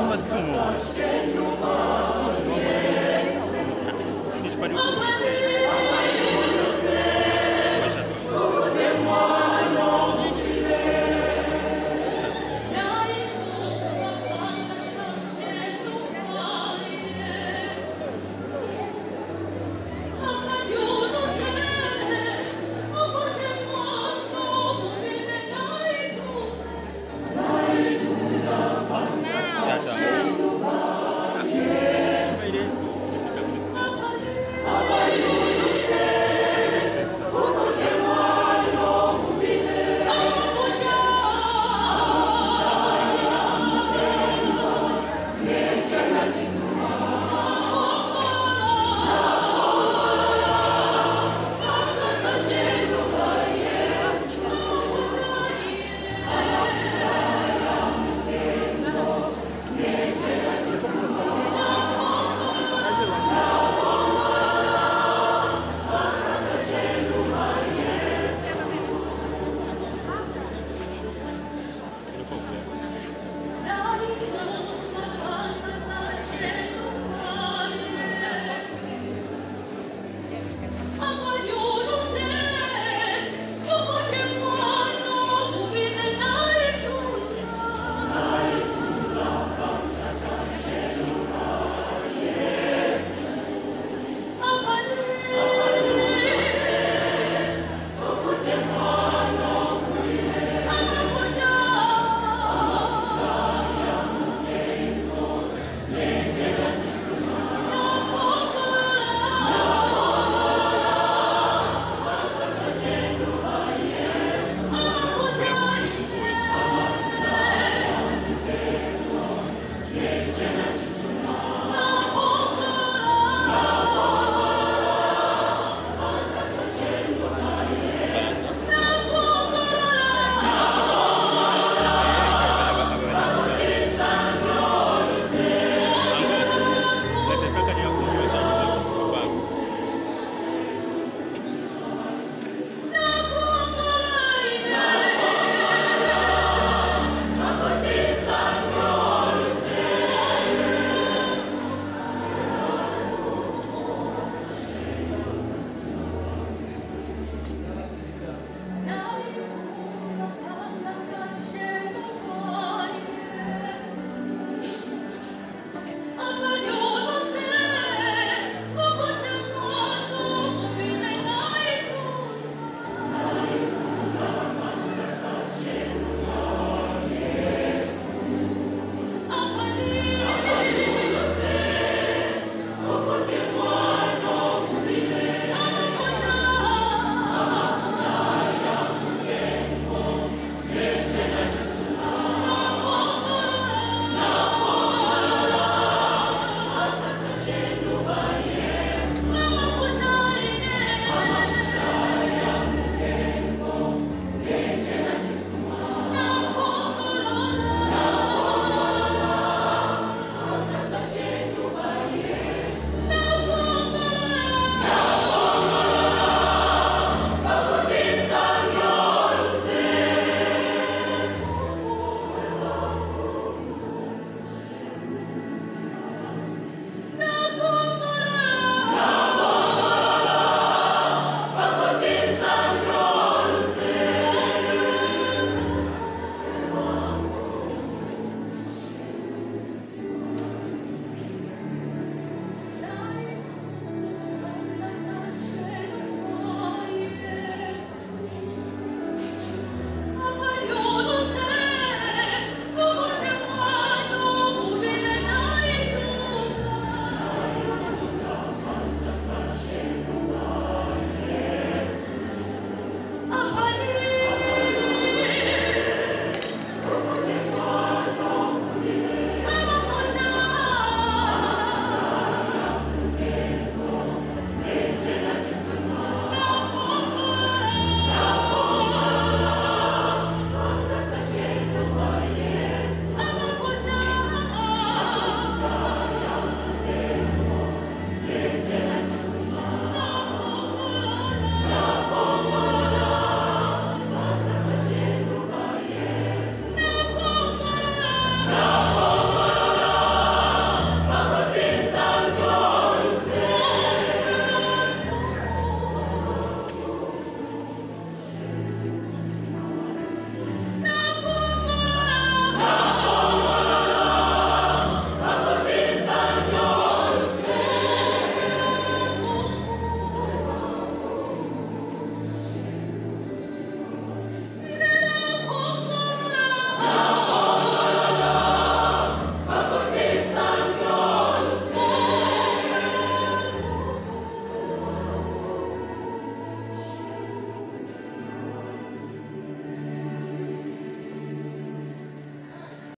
Thomas Tumo. Nicht bei